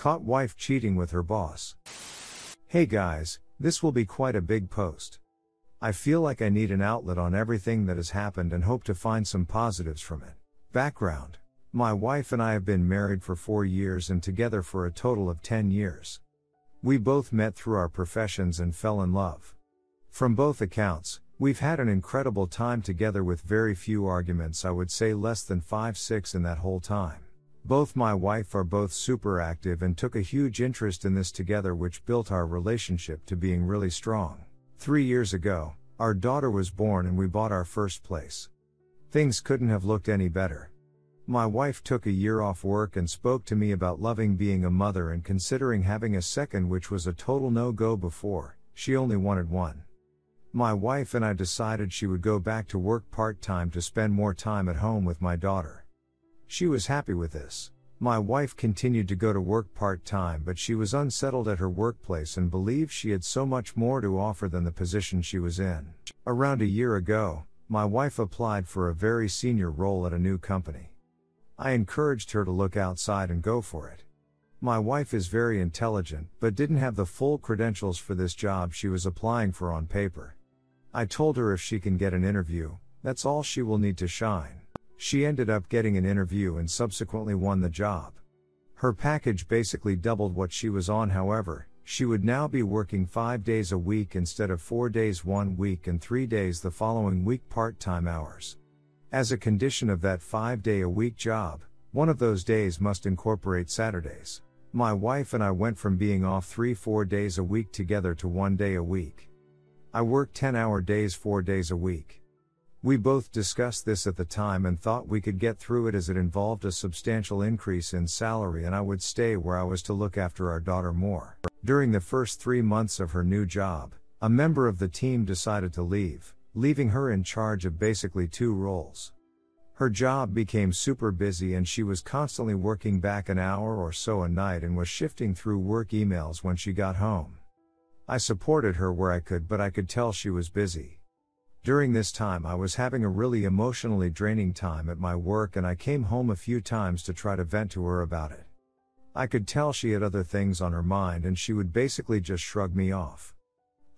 Caught wife cheating with her boss. Hey guys, this will be quite a big post. I feel like I need an outlet on everything that has happened and hope to find some positives from it. Background My wife and I have been married for four years and together for a total of 10 years. We both met through our professions and fell in love. From both accounts, we've had an incredible time together with very few arguments, I would say less than 5 6 in that whole time. Both my wife are both super active and took a huge interest in this together, which built our relationship to being really strong. Three years ago, our daughter was born and we bought our first place. Things couldn't have looked any better. My wife took a year off work and spoke to me about loving being a mother and considering having a second, which was a total no go before, she only wanted one. My wife and I decided she would go back to work part time to spend more time at home with my daughter. She was happy with this. My wife continued to go to work part time, but she was unsettled at her workplace and believed she had so much more to offer than the position she was in. Around a year ago, my wife applied for a very senior role at a new company. I encouraged her to look outside and go for it. My wife is very intelligent, but didn't have the full credentials for this job she was applying for on paper. I told her if she can get an interview, that's all she will need to shine. She ended up getting an interview and subsequently won the job. Her package basically doubled what she was on, however, she would now be working five days a week instead of four days one week and three days the following week part time hours. As a condition of that five day a week job, one of those days must incorporate Saturdays. My wife and I went from being off three, four days a week together to one day a week. I work 10 hour days, four days a week. We both discussed this at the time and thought we could get through it as it involved a substantial increase in salary and I would stay where I was to look after our daughter more. During the first three months of her new job, a member of the team decided to leave, leaving her in charge of basically two roles. Her job became super busy and she was constantly working back an hour or so a night and was shifting through work emails when she got home. I supported her where I could, but I could tell she was busy. During this time, I was having a really emotionally draining time at my work, and I came home a few times to try to vent to her about it. I could tell she had other things on her mind, and she would basically just shrug me off.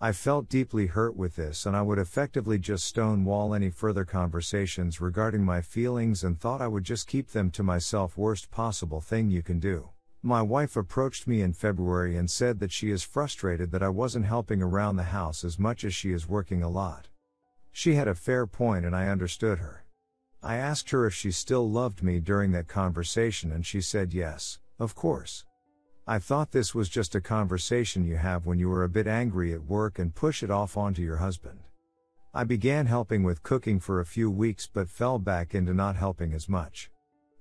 I felt deeply hurt with this, and I would effectively just stonewall any further conversations regarding my feelings and thought I would just keep them to myself. Worst possible thing you can do. My wife approached me in February and said that she is frustrated that I wasn't helping around the house as much as she is working a lot. She had a fair point and I understood her. I asked her if she still loved me during that conversation and she said yes, of course. I thought this was just a conversation you have when you are a bit angry at work and push it off onto your husband. I began helping with cooking for a few weeks but fell back into not helping as much.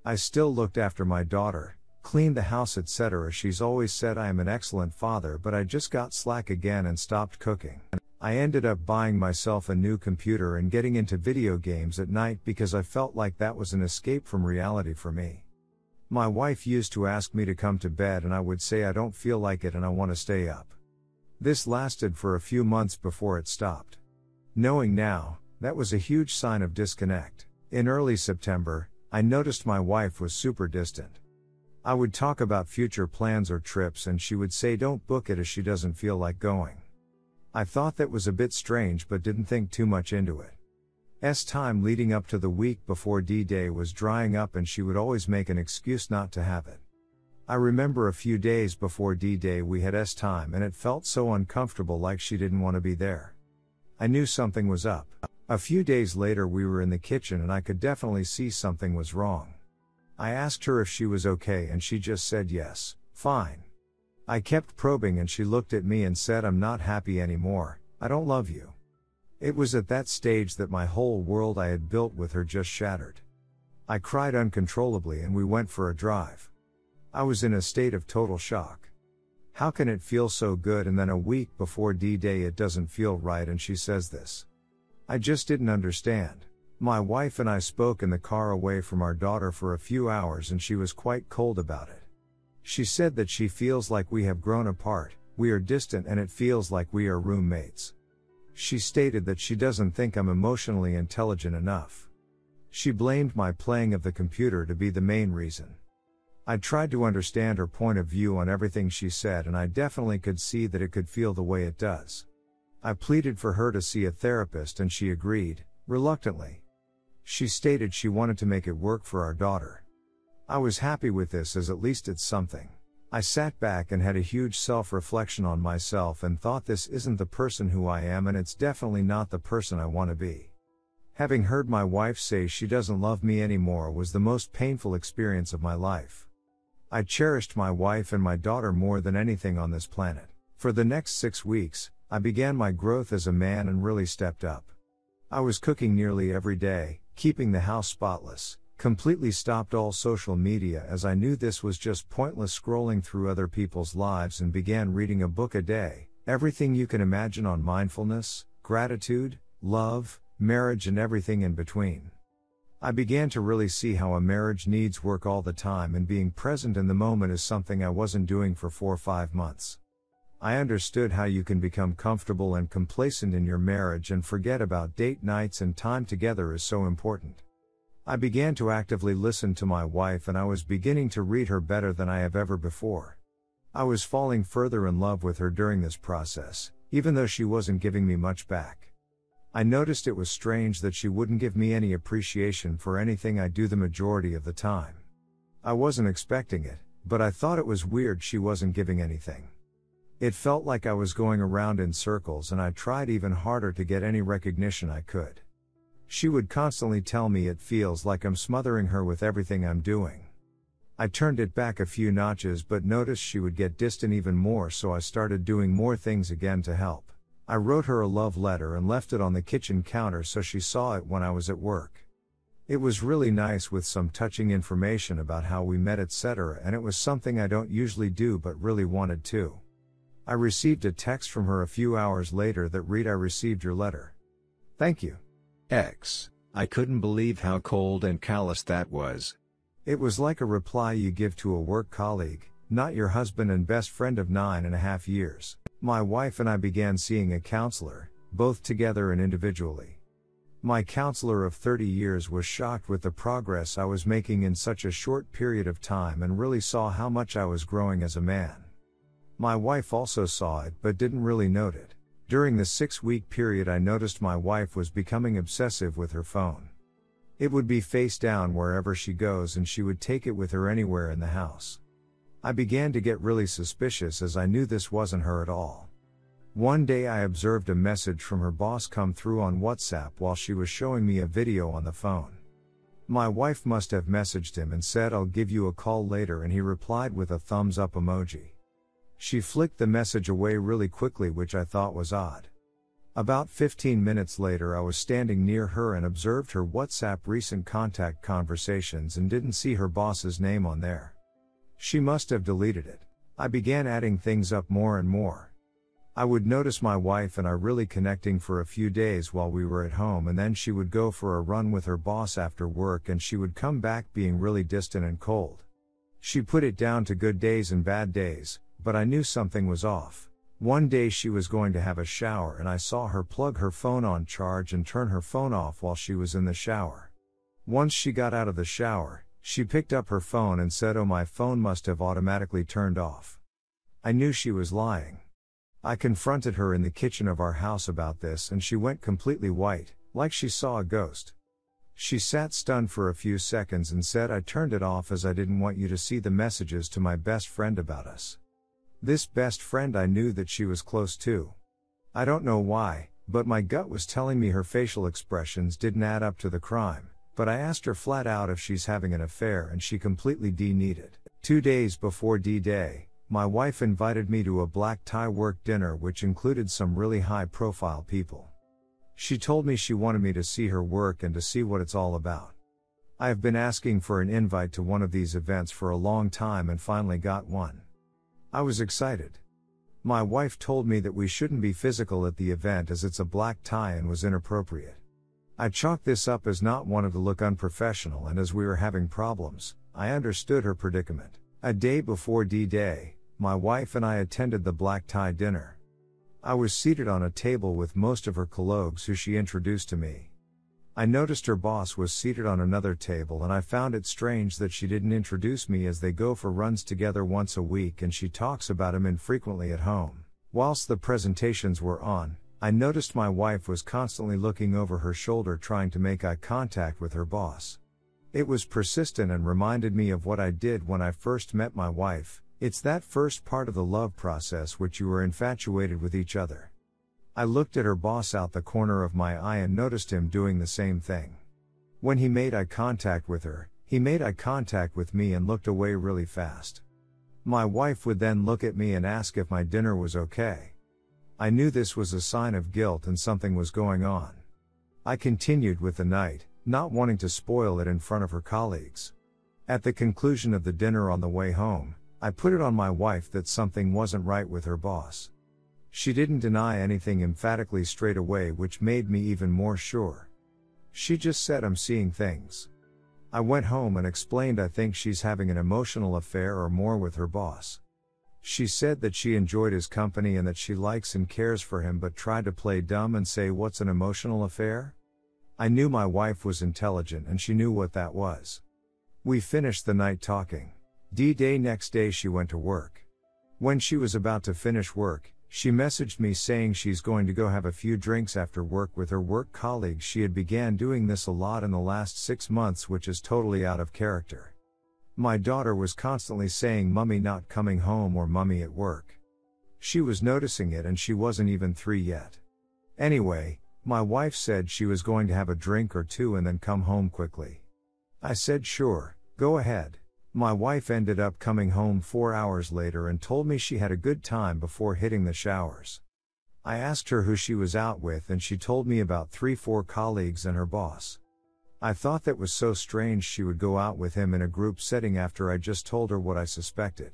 I still looked after my daughter, cleaned the house, etc. She's always said I am an excellent father, but I just got slack again and stopped cooking. I ended up buying myself a new computer and getting into video games at night because I felt like that was an escape from reality for me. My wife used to ask me to come to bed and I would say I don't feel like it and I want to stay up. This lasted for a few months before it stopped. Knowing now, that was a huge sign of disconnect. In early September, I noticed my wife was super distant. I would talk about future plans or trips and she would say don't book it as she doesn't feel like going. I thought that was a bit strange but didn't think too much into it. S time leading up to the week before D Day was drying up and she would always make an excuse not to have it. I remember a few days before D Day we had S time and it felt so uncomfortable like she didn't want to be there. I knew something was up. A few days later we were in the kitchen and I could definitely see something was wrong. I asked her if she was okay and she just said yes, fine. I kept probing and she looked at me and said, I'm not happy anymore, I don't love you. It was at that stage that my whole world I had built with her just shattered. I cried uncontrollably and we went for a drive. I was in a state of total shock. How can it feel so good and then a week before D Day it doesn't feel right and she says this? I just didn't understand. My wife and I spoke in the car away from our daughter for a few hours and she was quite cold about it. She said that she feels like we have grown apart, we are distant and it feels like we are roommates. She stated that she doesn't think I'm emotionally intelligent enough. She blamed my playing of the computer to be the main reason. I tried to understand her point of view on everything she said, and I definitely could see that it could feel the way it does. I pleaded for her to see a therapist, and she agreed, reluctantly. She stated she wanted to make it work for our daughter. I was happy with this as at least it's something. I sat back and had a huge self reflection on myself and thought this isn't the person who I am, and it's definitely not the person I want to be. Having heard my wife say she doesn't love me anymore was the most painful experience of my life. I cherished my wife and my daughter more than anything on this planet. For the next six weeks, I began my growth as a man and really stepped up. I was cooking nearly every day, keeping the house spotless, completely stopped all social media as I knew this was just pointless scrolling through other people's lives and began reading a book a day, everything you can imagine on mindfulness, gratitude, love, marriage, and everything in between. I began to really see how a marriage needs work all the time, and being present in the moment is something I wasn't doing for four or five months. I understood how you can become comfortable and complacent in your marriage and forget about date nights and time together is so important. I began to actively listen to my wife and I was beginning to read her better than I have ever before. I was falling further in love with her during this process, even though she wasn't giving me much back. I noticed it was strange that she wouldn't give me any appreciation for anything I do the majority of the time. I wasn't expecting it, but I thought it was weird she wasn't giving anything. It felt like I was going around in circles and I tried even harder to get any recognition I could. She would constantly tell me it feels like I'm smothering her with everything I'm doing. I turned it back a few notches but noticed she would get distant even more so I started doing more things again to help. I wrote her a love letter and left it on the kitchen counter so she saw it when I was at work. It was really nice with some touching information about how we met, etc., and it was something I don't usually do but really wanted to. I received a text from her a few hours later that read I received your letter. Thank you. X. I couldn't believe how cold and callous that was. It was like a reply you give to a work colleague, not your husband and best friend of nine and a half years. My wife and I began seeing a counselor, both together and individually. My counselor of 30 years was shocked with the progress I was making in such a short period of time and really saw how much I was growing as a man. My wife also saw it but didn't really note it. During the six week period, I noticed my wife was becoming obsessive with her phone. It would be face down wherever she goes and she would take it with her anywhere in the house. I began to get really suspicious as I knew this wasn't her at all. One day I observed a message from her boss come through on WhatsApp while she was showing me a video on the phone. My wife must have messaged him and said, I'll give you a call later, and he replied with a thumbs up emoji. She flicked the message away really quickly, which I thought was odd. About 15 minutes later, I was standing near her and observed her WhatsApp recent contact conversations and didn't see her boss's name on there. She must have deleted it. I began adding things up more and more. I would notice my wife and I really connecting for a few days while we were at home, and then she would go for a run with her boss after work and she would come back being really distant and cold. She put it down to good days and bad days, but I knew something was off. One day she was going to have a shower and I saw her plug her phone on charge and turn her phone off while she was in the shower. Once she got out of the shower, she picked up her phone and said, Oh, my phone must have automatically turned off. I knew she was lying. I confronted her in the kitchen of our house about this and she went completely white, like she saw a ghost. She sat stunned for a few seconds and said, I turned it off as I didn't want you to see the messages to my best friend about us. This best friend I knew that she was close to. I don't know why, but my gut was telling me her facial expressions didn't add up to the crime but I asked her flat out if she's having an affair and she completely D it. Two days before D Day, my wife invited me to a black tie work dinner which included some really high profile people. She told me she wanted me to see her work and to see what it's all about. I have been asking for an invite to one of these events for a long time and finally got one. I was excited. My wife told me that we shouldn't be physical at the event as it's a black tie and was inappropriate. I chalked this up as not wanting to look unprofessional, and as we were having problems, I understood her predicament. A day before D Day, my wife and I attended the black tie dinner. I was seated on a table with most of her colleagues who she introduced to me. I noticed her boss was seated on another table and I found it strange that she didn't introduce me as they go for runs together once a week and she talks about him infrequently at home. Whilst the presentations were on, I noticed my wife was constantly looking over her shoulder trying to make eye contact with her boss. It was persistent and reminded me of what I did when I first met my wife. It's that first part of the love process which you are infatuated with each other. I looked at her boss out the corner of my eye and noticed him doing the same thing. When he made eye contact with her, he made eye contact with me and looked away really fast. My wife would then look at me and ask if my dinner was okay. I knew this was a sign of guilt and something was going on. I continued with the night, not wanting to spoil it in front of her colleagues. At the conclusion of the dinner on the way home, I put it on my wife that something wasn't right with her boss. She didn't deny anything emphatically straight away, which made me even more sure. She just said, I'm seeing things. I went home and explained I think she's having an emotional affair or more with her boss. She said that she enjoyed his company and that she likes and cares for him, but tried to play dumb and say, What's an emotional affair? I knew my wife was intelligent and she knew what that was. We finished the night talking. D day next day she went to work. When she was about to finish work, she messaged me saying she's going to go have a few drinks after work with her work colleagues. She had began doing this a lot in the last 6 months which is totally out of character. My daughter was constantly saying mummy not coming home or mummy at work. She was noticing it and she wasn't even 3 yet. Anyway, my wife said she was going to have a drink or two and then come home quickly. I said sure, go ahead. My wife ended up coming home four hours later and told me she had a good time before hitting the showers. I asked her who she was out with and she told me about three, four colleagues and her boss. I thought that was so strange she would go out with him in a group setting after I just told her what I suspected.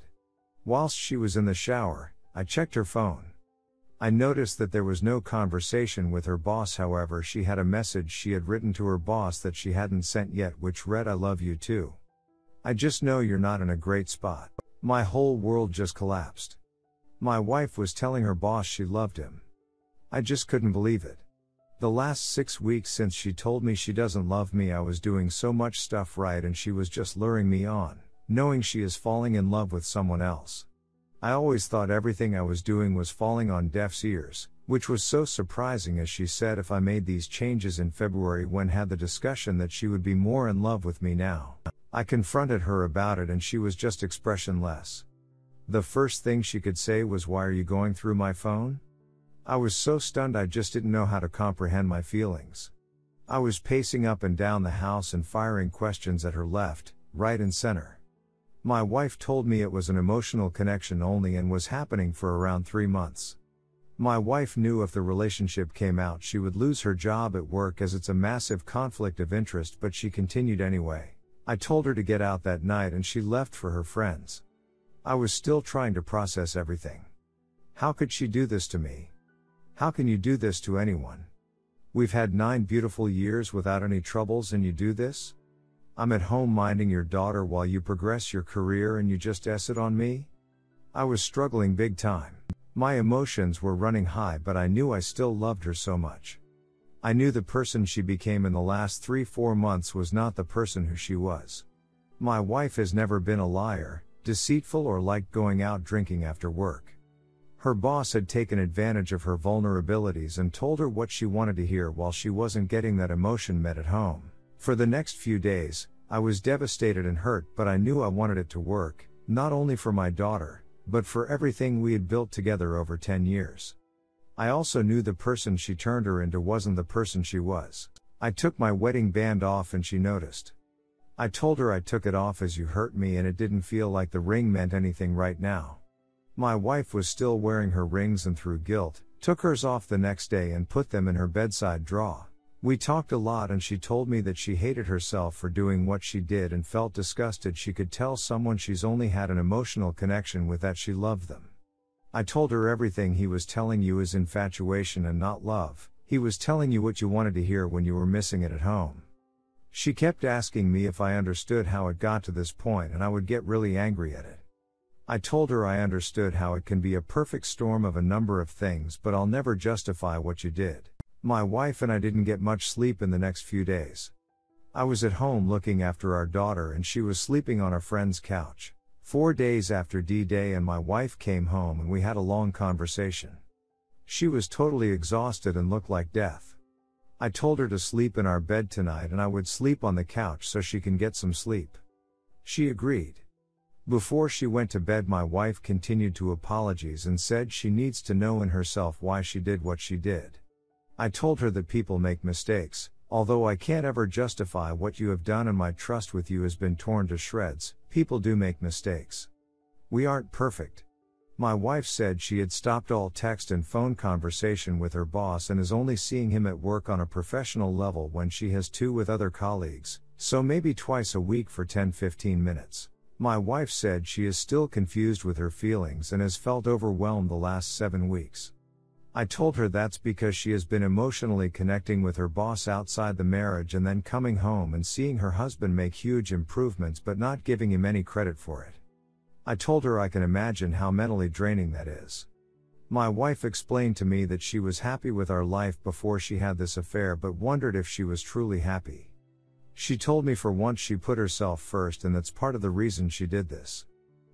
Whilst she was in the shower, I checked her phone. I noticed that there was no conversation with her boss, however, she had a message she had written to her boss that she hadn't sent yet, which read, I love you too. I just know you're not in a great spot. My whole world just collapsed. My wife was telling her boss she loved him. I just couldn't believe it. The last six weeks since she told me she doesn't love me, I was doing so much stuff right and she was just luring me on, knowing she is falling in love with someone else. I always thought everything I was doing was falling on deaf ears, which was so surprising as she said if I made these changes in February when had the discussion that she would be more in love with me now. I confronted her about it and she was just expressionless. The first thing she could say was, Why are you going through my phone? I was so stunned I just didn't know how to comprehend my feelings. I was pacing up and down the house and firing questions at her left, right, and center. My wife told me it was an emotional connection only and was happening for around three months. My wife knew if the relationship came out, she would lose her job at work as it's a massive conflict of interest, but she continued anyway. I told her to get out that night and she left for her friends. I was still trying to process everything. How could she do this to me? How can you do this to anyone? We've had nine beautiful years without any troubles and you do this? I'm at home minding your daughter while you progress your career and you just S it on me? I was struggling big time. My emotions were running high, but I knew I still loved her so much. I knew the person she became in the last three, four months was not the person who she was. My wife has never been a liar, deceitful, or liked going out drinking after work. Her boss had taken advantage of her vulnerabilities and told her what she wanted to hear while she wasn't getting that emotion met at home. For the next few days, I was devastated and hurt, but I knew I wanted it to work, not only for my daughter, but for everything we had built together over 10 years. I also knew the person she turned her into wasn't the person she was. I took my wedding band off and she noticed. I told her I took it off as you hurt me and it didn't feel like the ring meant anything right now. My wife was still wearing her rings and through guilt, took hers off the next day and put them in her bedside drawer. We talked a lot and she told me that she hated herself for doing what she did and felt disgusted she could tell someone she's only had an emotional connection with that she loved them. I told her everything he was telling you is infatuation and not love, he was telling you what you wanted to hear when you were missing it at home. She kept asking me if I understood how it got to this point and I would get really angry at it. I told her I understood how it can be a perfect storm of a number of things, but I'll never justify what you did. My wife and I didn't get much sleep in the next few days. I was at home looking after our daughter and she was sleeping on a friend's couch. Four days after D Day, and my wife came home and we had a long conversation. She was totally exhausted and looked like death. I told her to sleep in our bed tonight and I would sleep on the couch so she can get some sleep. She agreed. Before she went to bed, my wife continued to apologize and said she needs to know in herself why she did what she did. I told her that people make mistakes, although I can't ever justify what you have done and my trust with you has been torn to shreds, people do make mistakes. We aren't perfect. My wife said she had stopped all text and phone conversation with her boss and is only seeing him at work on a professional level when she has two with other colleagues, so maybe twice a week for 10 15 minutes. My wife said she is still confused with her feelings and has felt overwhelmed the last seven weeks. I told her that's because she has been emotionally connecting with her boss outside the marriage and then coming home and seeing her husband make huge improvements but not giving him any credit for it. I told her I can imagine how mentally draining that is. My wife explained to me that she was happy with our life before she had this affair but wondered if she was truly happy. She told me for once she put herself first and that's part of the reason she did this.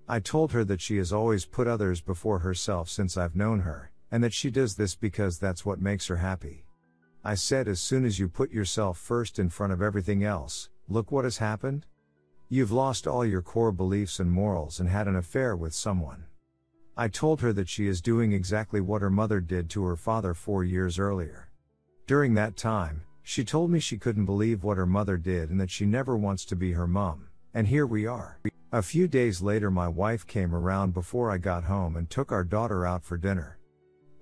I told her that she has always put others before herself since I've known her, and that she does this because that's what makes her happy. I said, as soon as you put yourself first in front of everything else, look what has happened? You've lost all your core beliefs and morals and had an affair with someone. I told her that she is doing exactly what her mother did to her father four years earlier. During that time, she told me she couldn't believe what her mother did and that she never wants to be her mum. And here we are. A few days later, my wife came around before I got home and took our daughter out for dinner.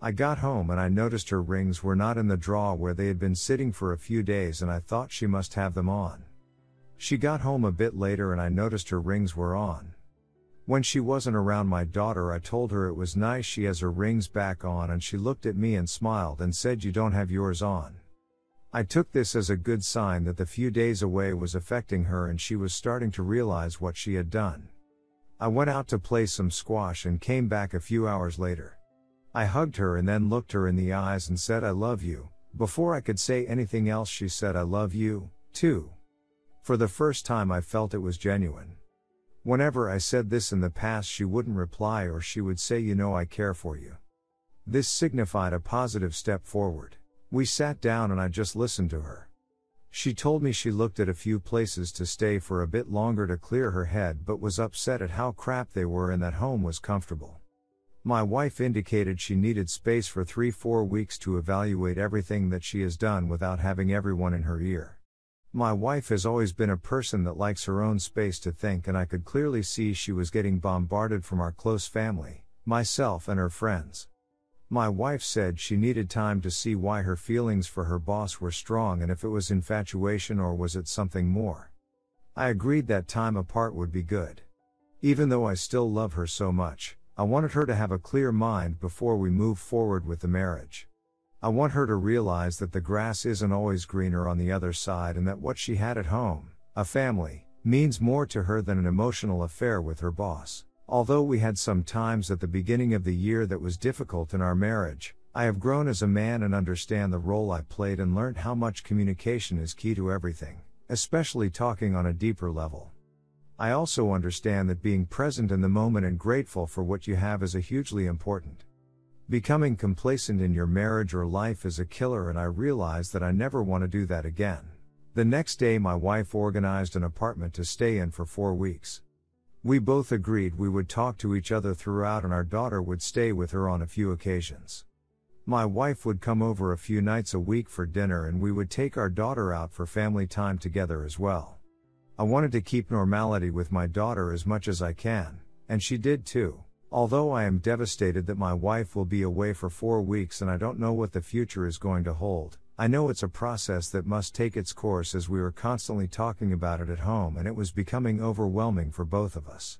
I got home and I noticed her rings were not in the drawer where they had been sitting for a few days and I thought she must have them on. She got home a bit later and I noticed her rings were on. When she wasn't around my daughter, I told her it was nice she has her rings back on and she looked at me and smiled and said, You don't have yours on. I took this as a good sign that the few days away was affecting her and she was starting to realize what she had done. I went out to play some squash and came back a few hours later. I hugged her and then looked her in the eyes and said, I love you. Before I could say anything else, she said, I love you, too. For the first time, I felt it was genuine. Whenever I said this in the past, she wouldn't reply or she would say, You know, I care for you. This signified a positive step forward. We sat down and I just listened to her. She told me she looked at a few places to stay for a bit longer to clear her head but was upset at how crap they were and that home was comfortable. My wife indicated she needed space for 3 4 weeks to evaluate everything that she has done without having everyone in her ear. My wife has always been a person that likes her own space to think, and I could clearly see she was getting bombarded from our close family, myself, and her friends. My wife said she needed time to see why her feelings for her boss were strong and if it was infatuation or was it something more. I agreed that time apart would be good. Even though I still love her so much, I wanted her to have a clear mind before we move forward with the marriage. I want her to realize that the grass isn't always greener on the other side and that what she had at home, a family, means more to her than an emotional affair with her boss. Although we had some times at the beginning of the year that was difficult in our marriage, I have grown as a man and understand the role I played and learned how much communication is key to everything, especially talking on a deeper level. I also understand that being present in the moment and grateful for what you have is a hugely important. Becoming complacent in your marriage or life is a killer, and I realize that I never want to do that again. The next day, my wife organized an apartment to stay in for four weeks. We both agreed we would talk to each other throughout, and our daughter would stay with her on a few occasions. My wife would come over a few nights a week for dinner, and we would take our daughter out for family time together as well. I wanted to keep normality with my daughter as much as I can, and she did too. Although I am devastated that my wife will be away for four weeks and I don't know what the future is going to hold, I know it's a process that must take its course as we were constantly talking about it at home and it was becoming overwhelming for both of us.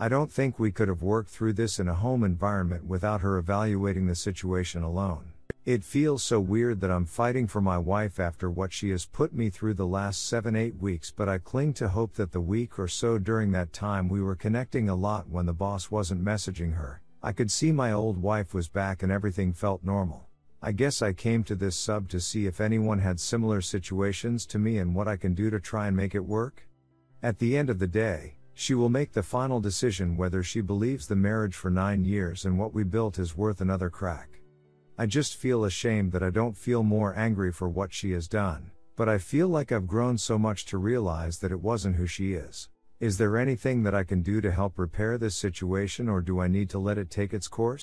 I don't think we could have worked through this in a home environment without her evaluating the situation alone. It feels so weird that I'm fighting for my wife after what she has put me through the last 7 8 weeks, but I cling to hope that the week or so during that time we were connecting a lot when the boss wasn't messaging her. I could see my old wife was back and everything felt normal. I guess I came to this sub to see if anyone had similar situations to me and what I can do to try and make it work. At the end of the day, she will make the final decision whether she believes the marriage for nine years and what we built is worth another crack. I just feel ashamed that I don't feel more angry for what she has done, but I feel like I've grown so much to realize that it wasn't who she is. Is there anything that I can do to help repair this situation or do I need to let it take its course?